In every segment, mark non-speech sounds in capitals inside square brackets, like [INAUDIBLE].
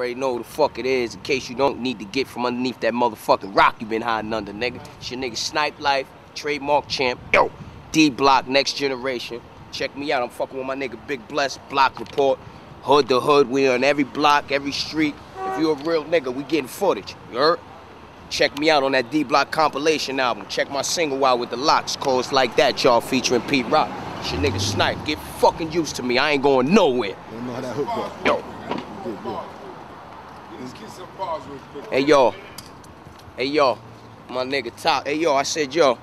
already know who the fuck it is in case you don't need to get from underneath that motherfucking rock you been hiding under, nigga. It's your nigga Snyp Life, trademark champ. Yo, D Block, next generation. Check me out. I'm fucking with my nigga Big Bless, Block Report. Hood to hood, we on every block, every street. If you a real nigga, we getting footage. You heard? Check me out on that D Block compilation album. Check my single out with the locks, called It's Like That, y'all, featuring Pete Rock. It's your nigga Snyp. Get fucking used to me. I ain't going nowhere. Don't know how that hook. Yo. Good, good. Let's get some bars real quick. Hey yo, hey yo, my nigga top. Hey yo, I said yo,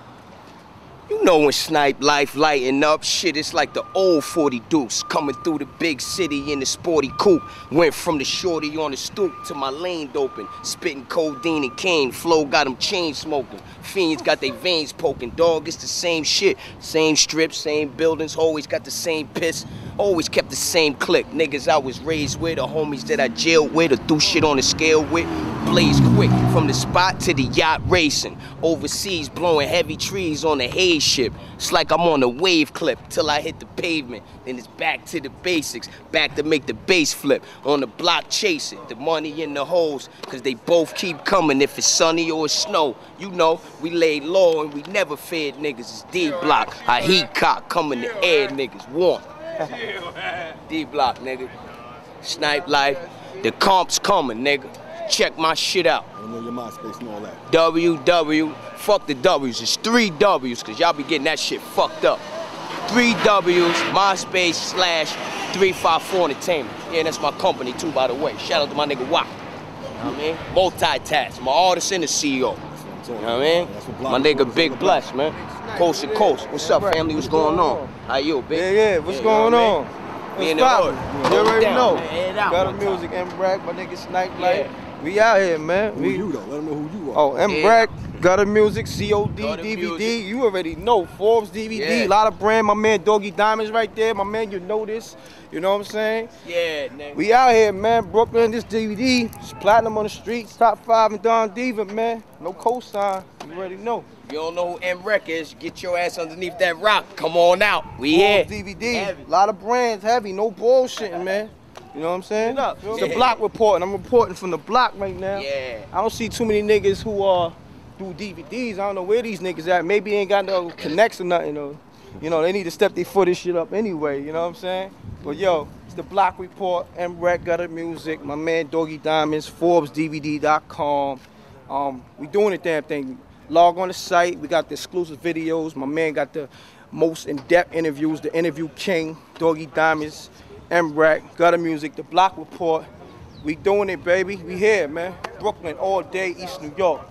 you know when Snyp Life lighting up, shit, it's like the old 40 Deuce coming through the big city in the sporty coupe. Went from the shorty on the stoop to my lane open, spitting codeine and cane. Flow got them chain smoking. Fiends got their veins poking. Dog, it's the same shit. Same strips, same buildings, always got the same piss. Always kept the same clique. Niggas I was raised with, the homies that I jailed with, or threw shit on the scale with. Blaze quick from the spot to the yacht racing. Overseas blowing heavy trees on the haze ship. It's like I'm on a wave clip till I hit the pavement. Then it's back to the basics, back to make the base flip. On the block chasing, the money in the holes, cause they both keep coming if it's sunny or snow. You know, we laid low and we never fed niggas. It's D block. I heat cock coming to air niggas. Warm. [LAUGHS] D block, nigga. Snyp life. The comp's coming, nigga. Check my shit out. I know your MySpace and all that. WW, fuck the W's. It's three W's, cause y'all be getting that shit fucked up. Three W's, MySpace slash 354 Entertainment. Yeah, that's my company too, by the way. Shout out to my nigga Wack. You know what I mean? Multitask. My artist and the CEO. That's what I'm talking You know what I mean? My nigga Big. Bless, man. Coast to coast. What's up, family? What's going on? How you, big? Yeah, yeah, what's Yeah, going you know on? mean? What's We in the poppin'? You already down, know. man. Air it out Got a one time. music, M Reck, my nigga Snyp Light. Yeah. We out here, man. Who We, you though? Let them know who you are. oh, M Yeah. Brack, got a music, COD, Got DVD. music. You already know. Forbez DVD, Yeah. a lot of brand. My man Doggy Diamonds right there. My man, you know this. You know what I'm saying? Yeah, nigga. We out here, man. Brooklyn, this DVD. It's platinum on the streets. Top five in Don Diva, man. No cosign. You already know. You don't know who M Reck is, get your ass underneath that rock. Come on out. We here. Forbez DVD. Heavy. A lot of brands, heavy. No bullshitting, [LAUGHS] man. You know what I'm saying? It's the block reporting. I'm reporting from the block right now. Yeah. I don't see too many niggas who uh do DVDs. I don't know where these niggas at. Maybe they ain't got no [COUGHS] connects or nothing though. You know, they need to step their foot this shit up anyway, you know what I'm saying? But yo, it's the block report, M Reck Gutta Muzic, my man Doggy Diamonds, ForbezDVD.com. Um, we doing the damn thing. Log on the site, we got the exclusive videos. My man got the most in-depth interviews, the interview king, Doggy Diamonds, M Reck, Gutta Muzic, the block report. We doing it, baby. We here, man. Brooklyn all day, East New York.